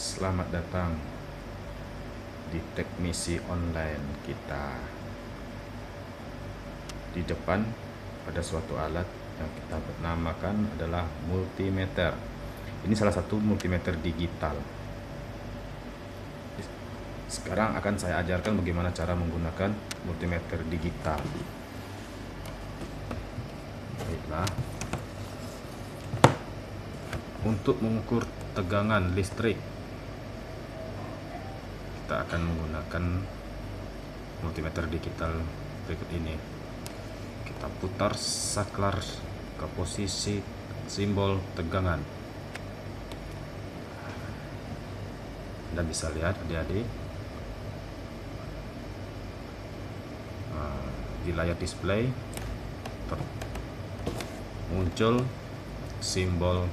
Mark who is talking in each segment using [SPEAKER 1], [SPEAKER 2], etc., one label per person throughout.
[SPEAKER 1] Selamat datang di teknisi online kita. Di depan ada suatu alat yang kita namakan adalah multimeter. Ini salah satu multimeter digital. Sekarang akan saya ajarkan bagaimana cara menggunakan multimeter digital. Baiklah. Untuk mengukur tegangan listrik kita akan menggunakan multimeter digital berikut ini. Kita putar saklar ke posisi simbol tegangan. Anda bisa lihat adik-adik. Nah, di layar display muncul simbol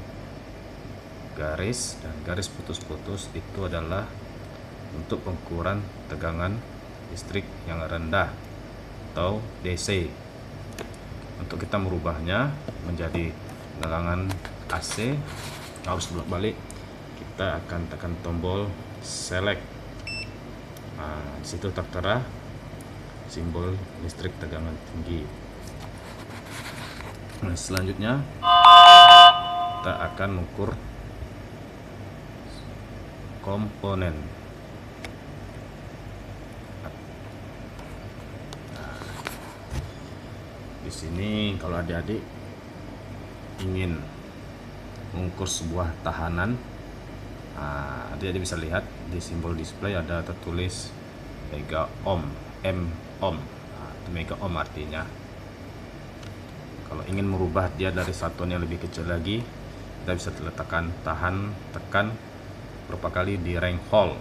[SPEAKER 1] garis dan garis putus-putus itu adalah untuk pengukuran tegangan listrik yang rendah atau DC untuk kita merubahnya menjadi tegangan AC harus bolak balik kita akan tekan tombol select. Nah, di situ tertera simbol listrik tegangan tinggi. Nah, selanjutnya kita akan mengukur komponen di sini kalau adik-adik ingin mengukur sebuah tahanan nah, adik-adik bisa lihat di simbol display ada tertulis mega ohm m ohm. Nah, mega ohm artinya. Kalau ingin merubah dia dari satuan yang lebih kecil lagi kita bisa letakkan tahan tekan berapa kali di rank hall.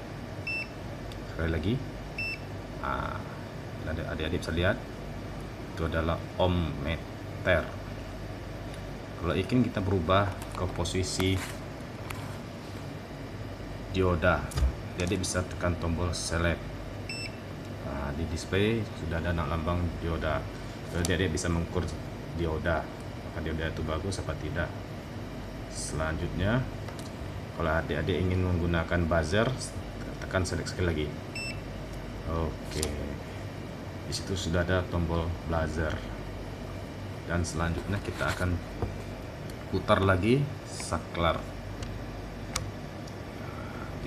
[SPEAKER 1] Sekali lagi nah, adik-adik bisa lihat itu adalah ohmmeter. Kalau ingin kita berubah ke posisi dioda jadi bisa tekan tombol select. Nah, di display sudah ada anak lambang dioda. Jadi bisa mengukur dioda apakah dioda itu bagus apa tidak. Selanjutnya kalau adik-adik ingin menggunakan buzzer tekan select sekali lagi. Oke. okay di situ sudah ada tombol buzzer dan selanjutnya kita akan putar lagi saklar.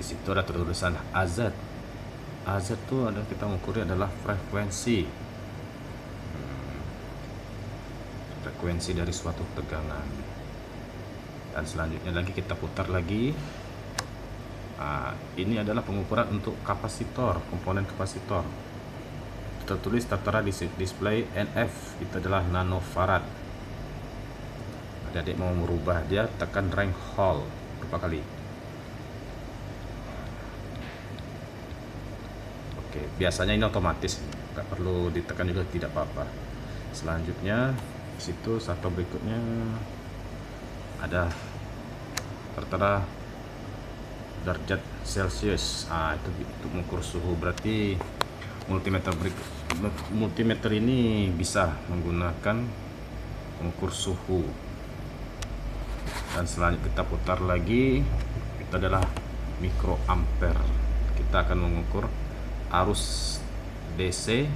[SPEAKER 1] Di situ ada tulisan AZ AZ itu ada kita mengukur adalah frekuensi. Hmm, frekuensi dari suatu tegangan dan selanjutnya lagi kita putar lagi. Nah, ini adalah pengukuran untuk kapasitor komponen kapasitor tertulis tertera di display NF itu adalah nanofarad adik-adik mau merubah dia tekan rank hall. Berapa kali? Oke biasanya ini otomatis. Nggak perlu ditekan juga tidak apa-apa. Selanjutnya situ satu berikutnya ada tertera derajat celcius nah itu untuk mengukur suhu. Berarti multimeter multimeter ini bisa menggunakan mengukur suhu. Dan selanjutnya kita putar lagi itu adalah mikroampere kita akan mengukur arus DC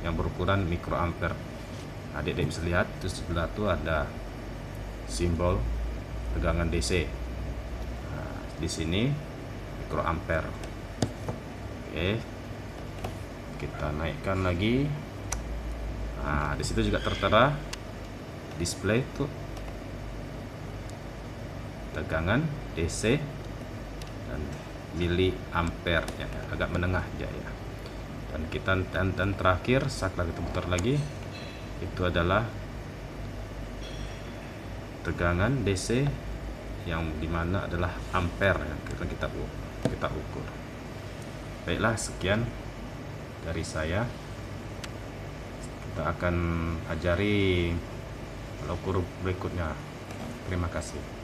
[SPEAKER 1] yang berukuran mikroampere adik-adik bisa lihat di sebelah itu ada simbol tegangan DC nah, di sini mikroampere oke kita naikkan lagi. Nah di situ juga tertera display tuh tegangan DC dan mili ampere ya, agak menengah aja ya. Dan kita dan, dan terakhir saklar kita putar lagi. Itu adalah tegangan DC yang di mana adalah ampere yang kita kita kita ukur. Baiklah sekian dari saya. Kita akan ajari ukur berikutnya. Terima kasih